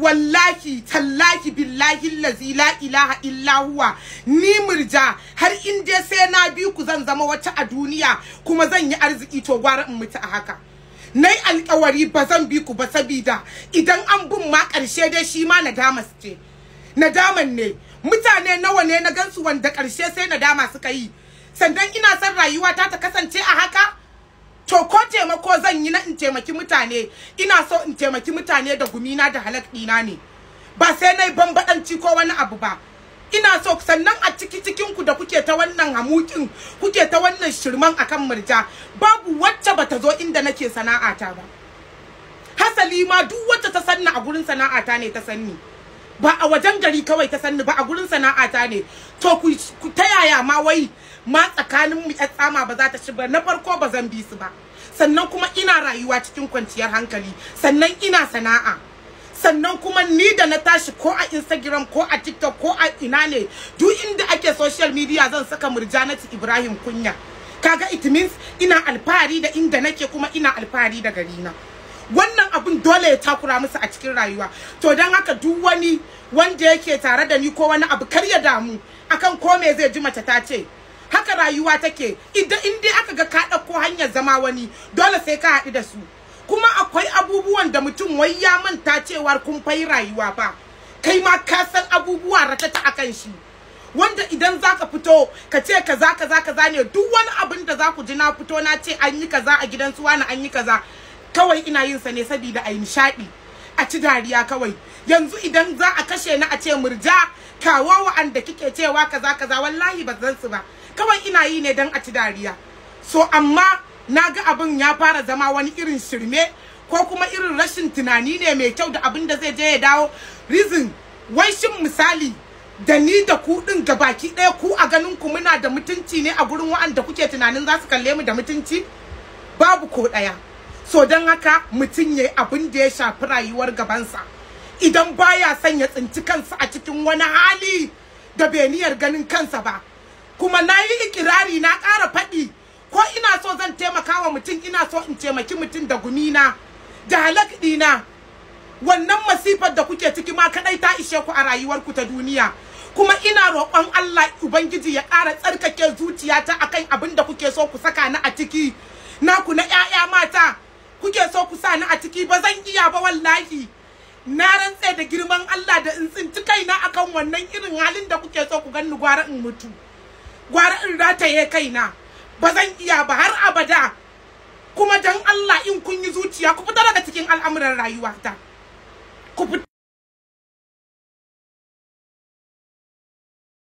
wallahi tallahi billahi lazi la ilaha illa huwa. Ni murja har in dai sai na bi ku zan zama wata a duniya kuma zan yi arziki to gwara in mutu a haka. Nai alkawari ba zan bi ku ba sabida idan an bin ma ƙarshe dai shi ma nadama ce. Nadaman ne. Mutane nawa ne na gansu wanda ƙarshe sai nadama suka yi. Sannan ina son rayuwa ta ta kasance a haka? To ko taimako zan yi na in taimaki mutane. Ina so in taimaki mutane da gumina da halak ɗina ne. Ba sai na yi bambaɗanci ko wani abu ba. Ina so sannan a ciki cikin ku da kuke ta wannan hamukin kuke ta wannan shirman akan murja babu wacce bata zo inda nake sana'ata ba. Hasali ma duk wacce ta sanni a gurin sana'ata ne ta sanni. Ba a wajen gari kawai ta sanni ba a gurin sana'ata ne. To ku ta yaya ma wai ma tsakanin mu tsama ba za ta ci ba? Na farko ba zan bi su ba. Sannan kuma ina rayuwa cikin kwanciyar hankali. Sannan ina sana'a. Sannan kuma ni da na tashi ko a Instagram ko a TikTok ko a ina ne duk inda ake social media zan saka Murjanatu Ibrahim Kunya. Kaga it means ina alfahari da inda nake kuma ina alfahari da garina. Wannan abun dole ya takura musu a cikin rayuwa. To dan haka duk wani wanda yake tare da ni ko wani abu kar ya damu akan ko me zai ji mace ta ce. Haka rayuwa take. Idan in dai aka ga ka ɗauko hanyar zama wani dole sai ka haɗu da su. Kuma akwai abubuwan da mutum wai ya manta cewar kun fai rayuwa fa. Kai ma ka san abubuwa ratata akan shi. Wanda idan zaka fito ka ce kaza kaza kaza ne duk wani abin da za ku ji na fito na ce an yi kaza a gidan su wani an yi kaza kawai ina yin sa ne saboda a yi nishaɗi a ci dariya kawai. Yanzu idan za a kashe ni a ce murja kawo wa'anda kike cewa kaza kaza wallahi ba zan su ba. Kawai ina yi ne don a ci dariya. So amma na ga abin ya fara zama wani irin shirme ko kuma irin rashin tunani ne mai kyau da abin da zai je ya dawo. Reason wai shin misali da ni da ku din gabaki ɗaya ku a ganin ku muna da mutunci ne a gurin wa'anda kuke tunanin za su kalle mu da mutunci? Babu ko ɗaya. So don haka mutum ya abin da ya shafi rayuwar gabansa. Idan baya son ya tsinci kansa a cikin wani hali da bai niyyar ganin kansa ba. Kuma na yi ikirari na ƙara faɗi ko ina so zan taimaka wa mutum ina so in taimaki mutum da gumina da halak ɗina. Wannan masifar da kuke ciki ma kaɗai ta ishe ku a rayuwarku ta duniya. Kuma ina roƙon Allah Ubangiji ya ƙara tsarkake zuciyata akan abin da kuke so ku saka ni a ciki. Naku na ƴaƴa mata kuke so ku sa ni a ciki ba zan iya ba wallahi. Na rantse da girman Allah da in tsinci kaina akan wannan irin halin da kuke so ku ganni gwara in mutu. Gwara in rataye kaina. Ba zan iya ba har abada. Kuma dan Allah in kun yi zuciya ku fita daga cikin al'amuran rayuwata. Ku